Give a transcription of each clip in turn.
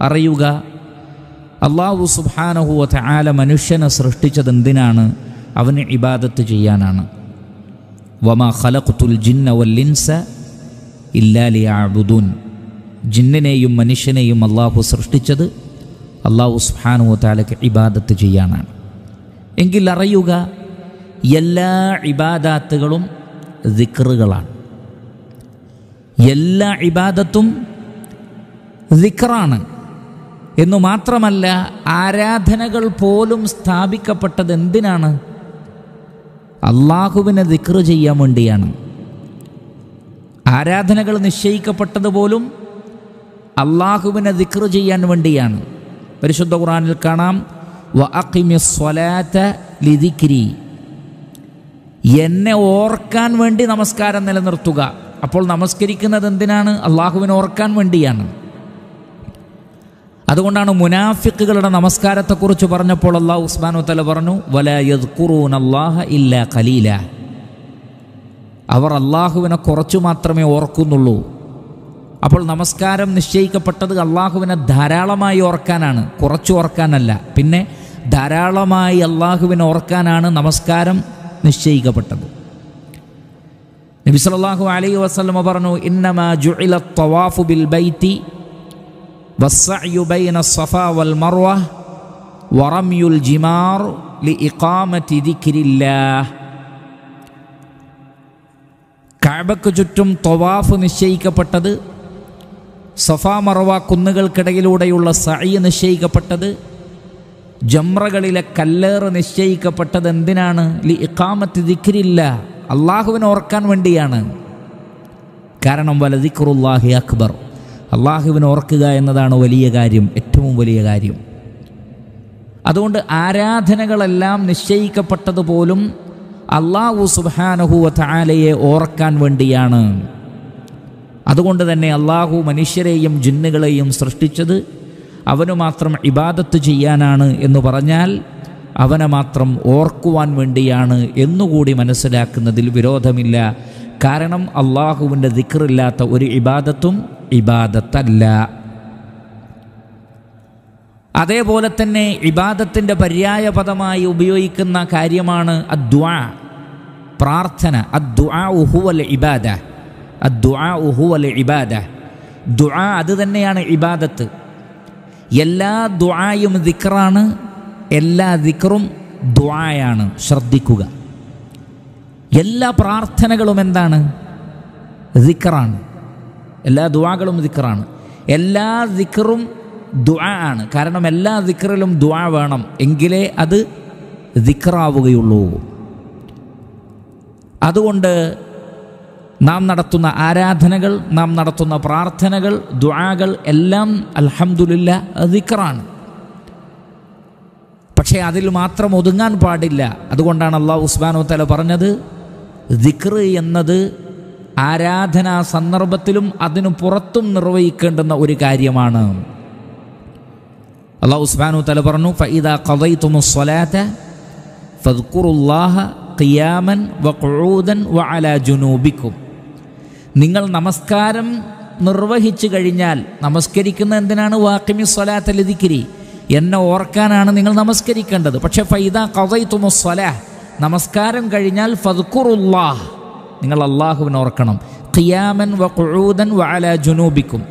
അറിയുക. അള്ളാഹു സുബാനഹുവ ആല മനുഷ്യനെ സൃഷ്ടിച്ചത് എന്തിനാണ്? അവന് ഇബാദത്ത് ചെയ്യാനാണ്. വമ ഖലഖുത്തുൽ ജിന്ന വല്ലിൻസ ഇല്ലാലിയാബുദൂൻ ജിന്നിനെയും മനുഷ്യനെയും അള്ളാഹു സൃഷ്ടിച്ചത് അള്ളാഹു സുബാനുവ താലയ്ക്ക് ഇബാദത്ത് ചെയ്യാനാണ്. എങ്കിൽ അറിയുക എല്ലാ ഇബാദാത്തുകളും ദിക്റുകളാണ്. എല്ലാ ഇബാദത്തും ദിക്റാണ്. എന്നു മാത്രമല്ല ആരാധനകൾ പോലും സ്ഥാപിക്കപ്പെട്ടത് എന്തിനാണ്? അള്ളാഹുവിനെ ദിക്റ് ചെയ്യാൻ വേണ്ടിയാണ്. ആരാധനകൾ നിശ്ചയിക്കപ്പെട്ടത് പോലും അള്ളാഹുവിനെ ദിക്റ് ചെയ്യാൻ വേണ്ടിയാണ്. പരിശുദ്ധ ഖുറാനിൽ കാണാം വ എന്നെ ഓർക്കാൻ വേണ്ടി നമസ്കാരം നിലനിർത്തുക. അപ്പോൾ നമസ്കരിക്കുന്നത് എന്തിനാണ്? അള്ളാഹുവിനെ ഓർക്കാൻ വേണ്ടിയാണ്. അതുകൊണ്ടാണ് മുനാഫിക്കുകളുടെ നമസ്കാരത്തെക്കുറിച്ച് പറഞ്ഞപ്പോൾ അള്ളാഹു ഉസ്മാനു തല പറഞ്ഞു വല യദ്ഖുറൂൻ അള്ളാഹ ഇല്ല ഖലീല. അവർ അള്ളാഹുവിനെ കുറച്ചു മാത്രമേ ഓർക്കുന്നുള്ളൂ. അപ്പോൾ നമസ്കാരം നിശ്ചയിക്കപ്പെട്ടത് അള്ളാഹുവിനെ ധാരാളമായി ഓർക്കാനാണ് കുറച്ചു ഓർക്കാനല്ല. പിന്നെ ധാരാളമായി അള്ളാഹുവിനെ ഓർക്കാനാണ് നമസ്കാരം നിശ്ചയിക്കപ്പെട്ടത്. നബി സല്ലല്ലാഹു അലൈഹി വസല്ലമ പറഞ്ഞു ഇന്നമാ ജുഇല തവാഫു ബിൽ ബൈത്തി കാബക്ക് ചുറ്റും തൊവാഫ് നിശ്ചയിക്കപ്പെട്ടത് സഫാ മറവ കുന്നുകൾക്കിടയിലൂടെയുള്ള സഅയ് നിശ്ചയിക്കപ്പെട്ടത് ജംറകളിലെ കല്ലേറ് നിശ്ചയിക്കപ്പെട്ടത് എന്തിനാണ്? ലി ഇക്കാമത്ത് ദിക്കിരില്ല അള്ളാഹുവിനെ ഓർക്കാൻ വേണ്ടിയാണ്. കാരണം വല ദിക്റുല്ലാഹി അക്ബർ. അള്ളാഹുവിനെ ഓർക്കുക എന്നതാണ് വലിയ കാര്യം ഏറ്റവും വലിയ കാര്യം. അതുകൊണ്ട് ആരാധനകളെല്ലാം നിശ്ചയിക്കപ്പെട്ടത് പോലും അള്ളാഹു സുബാനഹുവ താലയെ ഓർക്കാൻ വേണ്ടിയാണ്. അതുകൊണ്ട് തന്നെ അള്ളാഹു മനുഷ്യരെയും ജിന്നുകളെയും സൃഷ്ടിച്ചത് അവന് മാത്രം ഇബാദത്ത് ചെയ്യാനാണ് എന്ന് പറഞ്ഞാൽ അവനെ മാത്രം ഓർക്കുവാൻ വേണ്ടിയാണ് എന്നുകൂടി മനസ്സിലാക്കുന്നതിൽ വിരോധമില്ല. കാരണം അള്ളാഹുവിന്റെ ദിക്റില്ലാത്ത ഒരു ഇബാദത്തും ഇബാദത്തല്ല. അതേപോലെ തന്നെ ഇബാദത്തിന്റെ പര്യായ പദമായി ഉപയോഗിക്കുന്ന കാര്യമാണ് അദ്വാ പ്രാർത്ഥന. അദ്വാ ഉഹുവൽ ഇബാദ. അദ്വാ ഉഹുവൽ ഇബാദ. ദുആ അത് തന്നെയാണ് ഇബാദത്ത്. എല്ലാ ദുആയും ദിക്റാണ് എല്ലാ ദിക്റും ദുആയാണ്. ശ്രദ്ധിക്കുക. എല്ലാ പ്രാർത്ഥനകളും എന്താണ്? ദിക്റാണ്. എല്ലാ ദുവാകളും ദിക്കറാണ് എല്ലാ ദിക്കറും ദുആ ആണ്. കാരണം എല്ലാ ദിക്കറിലും ദുആ വേണം. എങ്കിലേ അത് ദിക്കറാവുകയുള്ളൂ അതുകൊണ്ട് നാം നടത്തുന്ന ആരാധനകൾ നാം നടത്തുന്ന പ്രാർത്ഥനകൾ ദുആകൾ എല്ലാം അൽഹംദുലില്ല ദിക്കറാണ് പക്ഷേ അതിൽ മാത്രം ഒതുങ്ങാൻ പാടില്ല. അതുകൊണ്ടാണ് അള്ളാഹു ഉസ്മാനോ തല പറഞ്ഞത് ദിക്ർ എന്നത് ആരാധനാ സന്ദർഭത്തിലും അതിനു പുറത്തും നിർവഹിക്കേണ്ടുന്ന ഒരു കാര്യമാണ്. അള്ളാഹു ഉസ്മാനു തല പറഞ്ഞു ഫൈദ ഖദൈതുമുസ്സലാത്ത ഫദ്കുറുല്ലാഹ ഖിയാമൻ വഖൂദൻ വഅല ജുനൂബിക്കും. നിങ്ങൾ നമസ്കാരം നിർവഹിച്ചു കഴിഞ്ഞാൽ നമസ്കരിക്കുന്ന എന്തിനാണ്? വാക്കിമി സ്വലാത്ത ലതിക്കിരി എന്നെ ഓർക്കാനാണ് നിങ്ങൾ നമസ്കരിക്കേണ്ടത്. പക്ഷേ ഫൈദ ഖദൈതുമുസ്സലാ നമസ്കാരം കഴിഞ്ഞാൽ ഫദ്കുറുല്ലാഹ് നിങ്ങൾ അള്ളാഹുവിനെ ഓർക്കണം ഖിയാമൻ വഖൂദൻ വഅല ജുനൂബിക്കും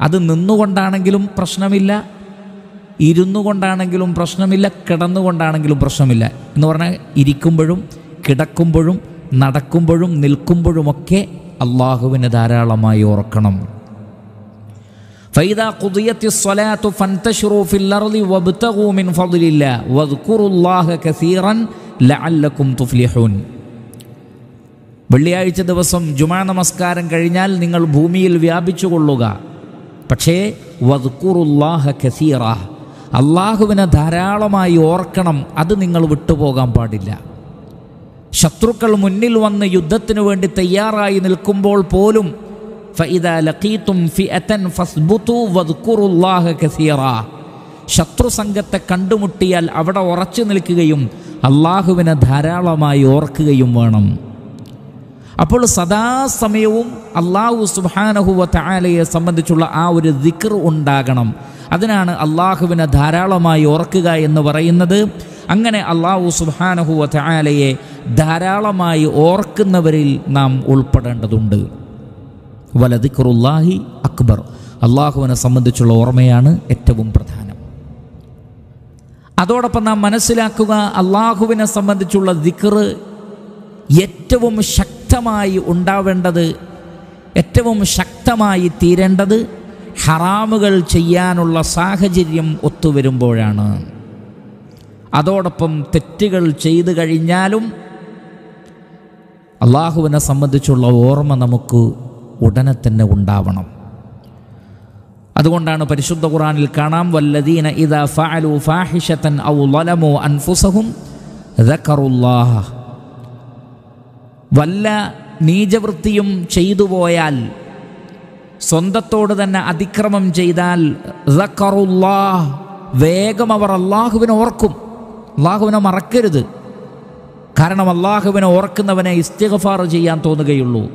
അത് നിന്നുകൊണ്ടാണെങ്കിലും പ്രശ്നമില്ല ഇരുന്നു കൊണ്ടാണെങ്കിലും പ്രശ്നമില്ല കിടന്നുകൊണ്ടാണെങ്കിലും പ്രശ്നമില്ല എന്ന് പറഞ്ഞാൽ ഇരിക്കുമ്പോഴും കിടക്കുമ്പോഴും നടക്കുമ്പോഴും നിൽക്കുമ്പോഴുമൊക്കെ അള്ളാഹുവിനെ ധാരാളമായി ഓർക്കണം فإذا قضيت الصلاة فانتشروا في الأرض وابتغوا من فضل الله واذكروا الله كثيرا لعلكم تفلحون വെള്ളിയാഴ്ച ദിവസം ജുമാ നമസ്കാരം കഴിഞ്ഞാൽ നിങ്ങൾ ഭൂമിയിൽ വ്യാപിച്ചു കൊള്ളുക പക്ഷേ വദ്കുറുല്ലാഹ കസീറ. അള്ളാഹുവിനെ ധാരാളമായി ഓർക്കണം അത് നിങ്ങൾ വിട്ടുപോകാൻ പാടില്ല. ശത്രുക്കൾ മുന്നിൽ വന്ന് യുദ്ധത്തിന് വേണ്ടി തയ്യാറായി നിൽക്കുമ്പോൾ പോലും ശത്രു സംഘത്തെ കണ്ടുമുട്ടിയാൽ അവിടെ ഉറച്ചു നിൽക്കുകയും അള്ളാഹുവിനെ ധാരാളമായി ഓർക്കുകയും വേണം. അപ്പോൾ സദാസമയവും അള്ളാഹു സുബാനഹുവ താലയെ സംബന്ധിച്ചുള്ള ആ ഒരു ദിക്ർ ഉണ്ടാകണം. അതിനാണ് അള്ളാഹുവിനെ ധാരാളമായി ഓർക്കുക എന്ന് പറയുന്നത്. അങ്ങനെ അള്ളാഹു സുബാനഹുവ താലയെ ധാരാളമായി ഓർക്കുന്നവരിൽ നാം ഉൾപ്പെടേണ്ടതുണ്ട്. വലദിക്റുല്ലാഹി അക്ബർ. അള്ളാഹുവിനെ സംബന്ധിച്ചുള്ള ഓർമ്മയാണ് ഏറ്റവും പ്രധാനം. അതോടൊപ്പം നാം മനസ്സിലാക്കുക അള്ളാഹുവിനെ സംബന്ധിച്ചുള്ള ദിക്ർ ഏറ്റവും ശക്തമായി ഉണ്ടാവേണ്ടത് ഏറ്റവും ശക്തമായി തീരേണ്ടത് ഹറാമുകൾ ചെയ്യാനുള്ള സാഹചര്യം ഒത്തുവരുമ്പോഴാണ് അതോടൊപ്പം തെറ്റുകൾ ചെയ്തു കഴിഞ്ഞാലും അള്ളാഹുവിനെ സംബന്ധിച്ചുള്ള ഓർമ്മ നമുക്ക് ഉടനെ തന്നെ ഉണ്ടാവണം. അതുകൊണ്ടാണ് പരിശുദ്ധ ഖുറാനിൽ കാണാം വല്ലദീന ഇദാ ഫഅലു ഫാഹിഷതൻ ഔ ളലമു അൻഫുസഹും ദക്കറുല്ലാഹ വല്ല നീചവൃത്തിയും ചെയ്തു പോയാൽ സ്വന്തത്തോട് തന്നെ അതിക്രമം ചെയ്താൽ വേഗം അവർ അള്ളാഹുവിനെ ഓർക്കും. അള്ളാഹുവിനെ മറക്കരുത്. കാരണം അള്ളാഹുവിനെ ഓർക്കുന്നവനെ ഇസ്തിഗഫാർ ചെയ്യാൻ തോന്നുകയുള്ളൂ.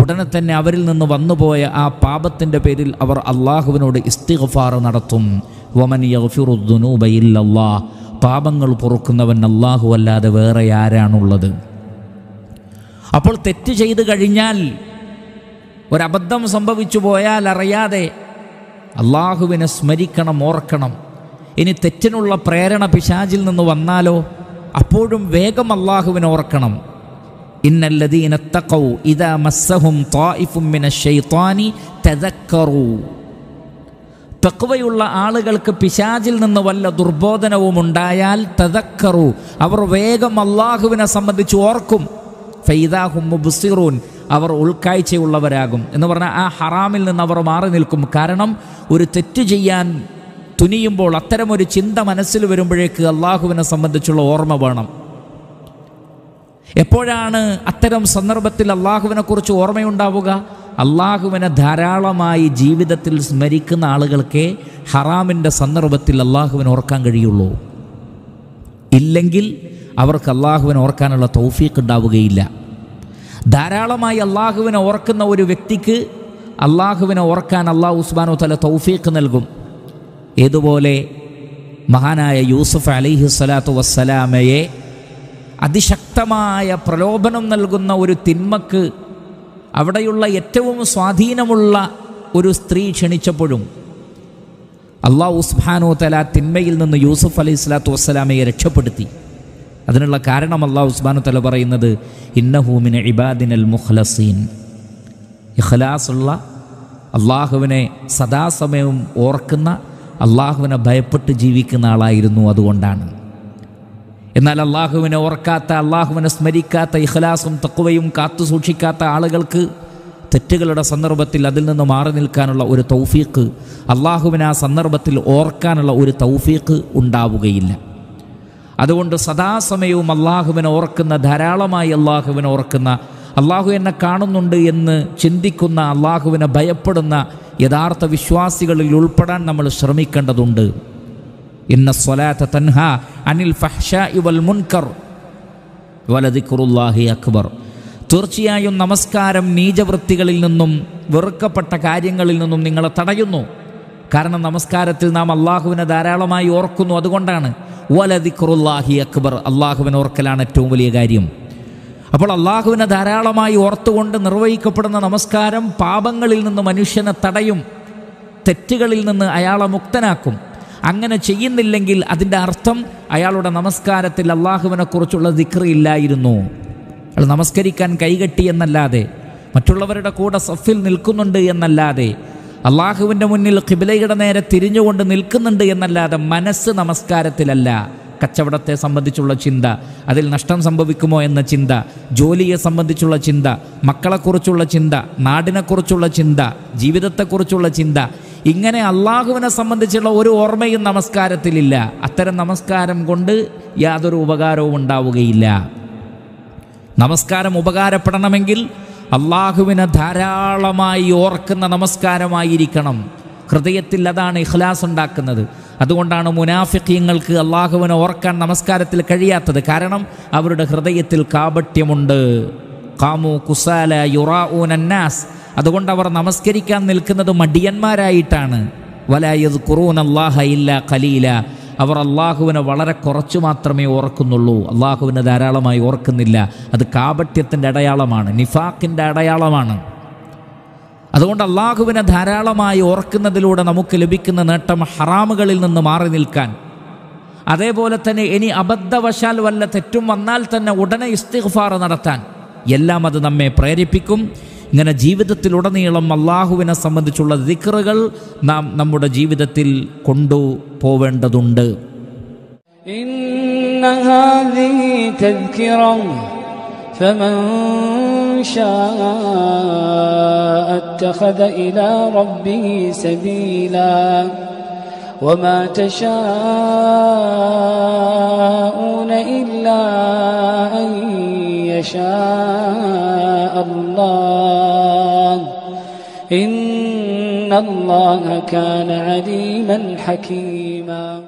ഉടനെ തന്നെ അവരിൽ നിന്ന് വന്നുപോയ ആ പാപത്തിന്റെ പേരിൽ അവർ അള്ളാഹുവിനോട് ഇസ്തിഗഫാർ നടത്തും. വമൻ യഗ്ഫിറുദ്ദുനൂബ ഇല്ലല്ലാഹ്. പാപങ്ങൾ പൊറുക്കുന്നവൻ അള്ളാഹു അല്ലാതെ വേറെ ആരാണുള്ളത്? അപ്പോൾ തെറ്റ് ചെയ്തു കഴിഞ്ഞാൽ ഒരബദ്ധം സംഭവിച്ചു പോയാൽ അറിയാതെ അള്ളാഹുവിനെ സ്മരിക്കണം ഓർക്കണം. ഇനി തെറ്റിനുള്ള പ്രേരണ പിശാചിൽ നിന്ന് വന്നാലോ? അപ്പോഴും വേഗം അള്ളാഹുവിനെ ഓർക്കണം. ഇന്നല്ലതീനത്തക്കൗ ഇതാ മസ്സഹും തായിഫും മിന ശൈത്വാനി തദക്കറൂ. തക്വയുള്ള ആളുകൾക്ക് പിശാചിൽ നിന്ന് വല്ല ദുർബോധനവും ഉണ്ടായാൽ തതക്കറു അവർ വേഗം അള്ളാഹുവിനെ സംബന്ധിച്ച് ഓർക്കും. ഫൈദാഹും മുബ്സിറൂൻ. അവർ ഉൾക്കാഴ്ചയുള്ളവരാകും. എന്ന് പറഞ്ഞാൽ ആ ഹറാമിൽ നിന്ന് അവർ മാറി നിൽക്കും. കാരണം ഒരു തെറ്റ് ചെയ്യാൻ തുനിയുമ്പോൾ അത്തരമൊരു ചിന്ത മനസ്സിൽ വരുമ്പോഴേക്ക് അള്ളാഹുവിനെ സംബന്ധിച്ചുള്ള ഓർമ്മ വേണം. എപ്പോഴാണ് അത്തരം സന്ദർഭത്തിൽ അള്ളാഹുവിനെ കുറിച്ച് ഓർമ്മയുണ്ടാവുക? അള്ളാഹുവിനെ ധാരാളമായി ജീവിതത്തിൽ സ്മരിക്കുന്ന ആളുകൾക്കേ ഹറാമിന്റെ സന്ദർഭത്തിൽ അള്ളാഹുവിനെ ഓർക്കാൻ കഴിയുള്ളൂ. ഇല്ലെങ്കിൽ അവർക്ക് അള്ളാഹുവിനെ ഓർക്കാനുള്ള തൗഫീഖ് ഉണ്ടാവുകയില്ല. ധാരാളമായി അള്ളാഹുവിനെ ഓർക്കുന്ന ഒരു വ്യക്തിക്ക് അള്ളാഹുവിനെ ഓർക്കാൻ അള്ളാഹു ഉസ്മാനോ തല തൗഫീഖ് നൽകും. ഏതുപോലെ മഹാനായ യൂസുഫ് അലിഹി സ്വലാത്തു വസ്സലാമയെ അതിശക്തമായ പ്രലോഭനം നൽകുന്ന ഒരു തിന്മക്ക് അവിടെയുള്ള ഏറ്റവും സ്വാധീനമുള്ള ഒരു സ്ത്രീ ക്ഷണിച്ചപ്പോഴും അള്ളാഹു ഉസ്മാനോ തല തിന്മയിൽ നിന്ന് യൂസുഫ് അലൈഹി സ്വലാത്തു വസ്സലാമയെ രക്ഷപ്പെടുത്തി. അതിനുള്ള കാരണം അള്ളാഹു ഉസ്ബാനു തല പറയുന്നത് ഇന്നഹൂമിന് ഇബാദിനൽ മുഖ്ലസീൻ. ഇഖ്ലാസുള്ള അള്ളാഹുവിനെ സദാസമയവും ഓർക്കുന്ന അള്ളാഹുവിനെ ഭയപ്പെട്ട് ജീവിക്കുന്ന ആളായിരുന്നു അതുകൊണ്ടാണ്. എന്നാൽ അള്ളാഹുവിനെ ഓർക്കാത്ത അള്ളാഹുവിനെ സ്മരിക്കാത്ത ഇഖ്ലാസും തക്കുവയും കാത്തു സൂക്ഷിക്കാത്ത ആളുകൾക്ക് തെറ്റുകളുടെ സന്ദർഭത്തിൽ അതിൽ നിന്ന് മാറി നിൽക്കാനുള്ള ഒരു തൗഫീക്ക് അള്ളാഹുവിനെ ആ സന്ദർഭത്തിൽ ഓർക്കാനുള്ള ഒരു തൗഫീക്ക് ഉണ്ടാവുകയില്ല. അതുകൊണ്ട് സദാസമയവും അള്ളാഹുവിനെ ഓർക്കുന്ന ധാരാളമായി അള്ളാഹുവിനെ ഓർക്കുന്ന അള്ളാഹു എന്നെ കാണുന്നുണ്ട് എന്ന് ചിന്തിക്കുന്ന അള്ളാഹുവിനെ ഭയപ്പെടുന്ന യഥാർത്ഥ വിശ്വാസികളിൽ ഉൾപ്പെടാൻ നമ്മൾ ശ്രമിക്കേണ്ടതുണ്ട്. ഇന്ന സ്വലാത്ത തൻഹ അനിൽ ഫഹ്ഷ ഇവൽ മുൻകർ. വലദിക്കുറുല്ലാഹി അക്ബർ. തീർച്ചയായും നമസ്കാരം നീചവൃത്തികളിൽ നിന്നും വെറുക്കപ്പെട്ട കാര്യങ്ങളിൽ നിന്നും നിങ്ങളെ തടയുന്നു. കാരണം നമസ്കാരത്തിൽ നാം അള്ളാഹുവിനെ ധാരാളമായി ഓർക്കുന്നു. അതുകൊണ്ടാണ് വലദിക്കുറുല്ലാഹി അക്ബർ അള്ളാഹുവിനെ ഓർക്കലാണ് ഏറ്റവും വലിയ കാര്യം. അപ്പോൾ അള്ളാഹുവിനെ ധാരാളമായി ഓർത്തുകൊണ്ട് നിർവഹിക്കപ്പെടുന്ന നമസ്കാരം പാപങ്ങളിൽ നിന്ന് മനുഷ്യനെ തടയും തെറ്റുകളിൽ നിന്ന് അയാളെ മുക്തനാക്കും. അങ്ങനെ ചെയ്യുന്നില്ലെങ്കിൽ അതിന്റെ അർത്ഥം അയാളുടെ നമസ്കാരത്തിൽ അള്ളാഹുവിനെ കുറിച്ചുള്ള ദിക്റി ഇല്ലായിരുന്നു. അയാൾ നമസ്കരിക്കാൻ കൈകെട്ടി എന്നല്ലാതെ മറ്റുള്ളവരുടെ കൂടെ സഫിൽ നിൽക്കുന്നുണ്ട് എന്നല്ലാതെ അള്ളാഹുവിന്റെ മുന്നിൽ ഖിബിലയുടെ നേരെ തിരിഞ്ഞുകൊണ്ട് നിൽക്കുന്നുണ്ട് എന്നല്ലാതെ മനസ്സ് നമസ്കാരത്തിലല്ല. കച്ചവടത്തെ സംബന്ധിച്ചുള്ള ചിന്ത അതിൽ നഷ്ടം സംഭവിക്കുമോ എന്ന ചിന്ത ജോലിയെ സംബന്ധിച്ചുള്ള ചിന്ത മക്കളെക്കുറിച്ചുള്ള ചിന്ത നാടിനെക്കുറിച്ചുള്ള ചിന്ത ജീവിതത്തെക്കുറിച്ചുള്ള ചിന്ത ഇങ്ങനെ അള്ളാഹുവിനെ സംബന്ധിച്ചുള്ള ഒരു ഓർമ്മയും നമസ്കാരത്തിലില്ല. അത്തരം നമസ്കാരം കൊണ്ട് യാതൊരു ഉപകാരവും ഉണ്ടാവുകയില്ല. നമസ്കാരം ഉപകാരപ്പെടണമെങ്കിൽ അള്ളാഹുവിനെ ധാരാളമായി ഓർക്കുന്ന നമസ്കാരമായിരിക്കണം. ഹൃദയത്തിൽ അതാണ് ഇഖ്ലാസ് ഉണ്ടാക്കുന്നത്. അതുകൊണ്ടാണ് മുനാഫിക്കീങ്ങൾക്ക് അള്ളാഹുവിനെ ഓർക്കാൻ നമസ്കാരത്തിൽ കഴിയാത്തത്. കാരണം അവരുടെ ഹൃദയത്തിൽ കാപട്യമുണ്ട്. കാമു കുസാല യുറാഊനന്നാസ് അതുകൊണ്ട് അവർ നമസ്കരിക്കാൻ നിൽക്കുന്നത് മടിയന്മാരായിട്ടാണ്. വലായത് ഖുറൂൻ അള്ളാഹ ഇല്ല ഖലീല. അവർ അള്ളാഹുവിനെ വളരെ കുറച്ചു മാത്രമേ ഓർക്കുന്നുള്ളൂ. അള്ളാഹുവിനെ ധാരാളമായി ഓർക്കുന്നില്ല. അത് കാപട്യത്തിന്റെ അടയാളമാണ്. നിഫാക്കിന്റെ അടയാളമാണ്. അതുകൊണ്ട് അള്ളാഹുവിനെ ധാരാളമായി ഓർക്കുന്നതിലൂടെ നമുക്ക് ലഭിക്കുന്ന നേട്ടം ഹറാമുകളിൽ നിന്ന് മാറി നിൽക്കാൻ. അതേപോലെ തന്നെ ഇനി അബദ്ധവശാൽ വല്ല തെറ്റും വന്നാൽ തന്നെ ഉടനെ ഇസ്തിഗ്ഫാർ നടത്താൻ. എല്ലാം അത് നമ്മെ പ്രേരിപ്പിക്കും. ഇങ്ങനെ ജീവിതത്തിലുടനീളം അള്ളാഹുവിനെ സംബന്ധിച്ചുള്ള ദിക്റുകൾ നാം നമ്മുടെ ജീവിതത്തിൽ കൊണ്ടുപോവേണ്ടതുണ്ട് إن هذه تذكرة فمن شاء اتخذ إلى ربه سبيلا وما تشاءون إلا أن يشاء الله. إن الله كان عليما حكيما.